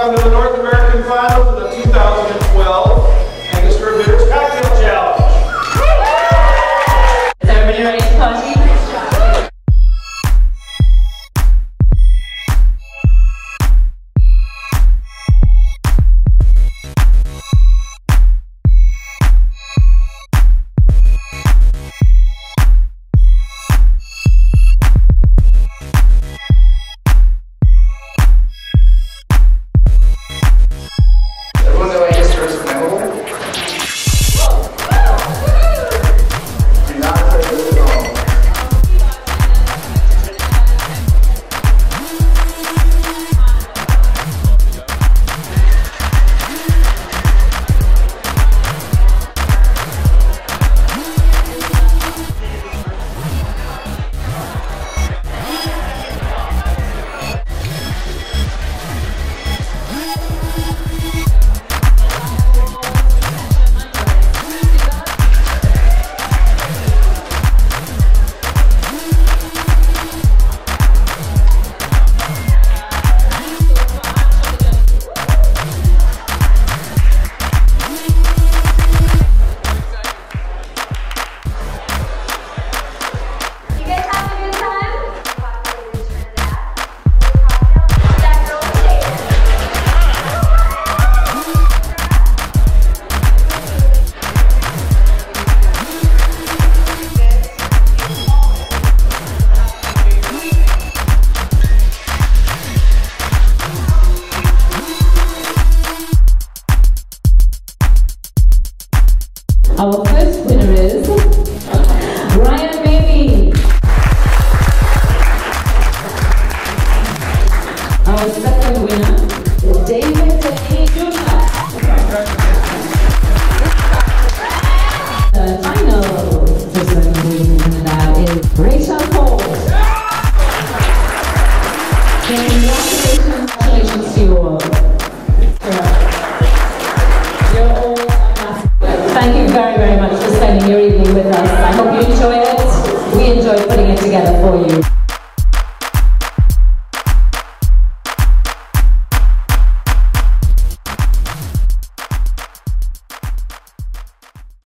welcome to the North American Finals of the Our first winner is Ryan Maybee. Our second winner is David. The final person winner Rachel Cole. Congratulations, congratulations to you all.